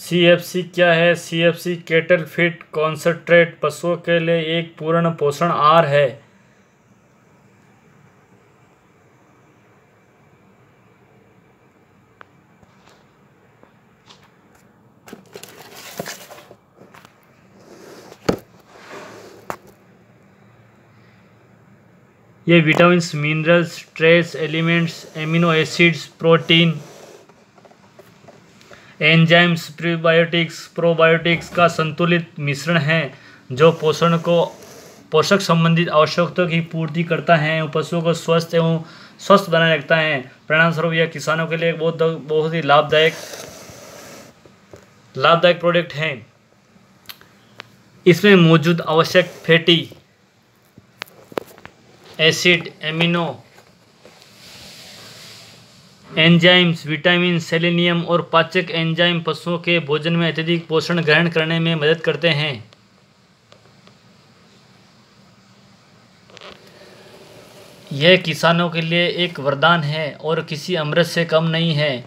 CFC क्या है? CFC cattle fit concentrate पशुओं के लिए एक पूर्ण पोषण आहार है। ये vitamins minerals trace elements amino acids protein enzymes prebiotics, probiotics का संतुलित मिश्रण है, जो पोषण को, पोषक संबंधित आवश्यकताओं की पूर्ति करता है पशुओं को स्वस्थ एवं स्वस्थ बनाए रखता है। परिणाम स्वरूप यह किसानों के लिए बहुत बहुत ही लाभदायक लाभदायक प्रोडक्ट है। इसमें मौजूद आवश्यक fatty acid amino enzymes, vitamin, selenium और पाचक एंजाइम पशुओं के भोजन में अत्यधिक पोषण ग्रहण करने में मदद करते हैं। यह किसानों के लिए एक वरदान है और किसी अमृत से कम नहीं है।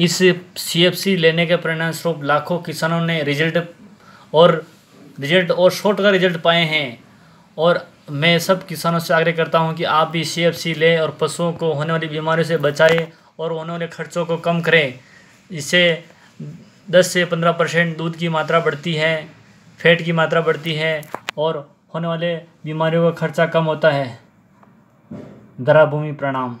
इस सीएफसी लेने के परिणाम स्वरूप लाखों किसानों ने रिज़ल्ट और रिज़ल्ट और शॉर्ट का रिज़ल्ट पाए हैं। और मैं सब किसानों से आग्रह करता हूँ कि आप भी सी एफ़ सी लें और पशुओं को होने वाली बीमारियों से बचाएँ और होने वाले खर्चों को कम करें। इससे दस से पंद्रह परसेंट दूध की मात्रा बढ़ती है, फैट की मात्रा बढ़ती है और होने वाले बीमारियों का खर्चा कम होता है। धरा भूमि प्रणाम।